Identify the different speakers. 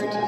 Speaker 1: forward.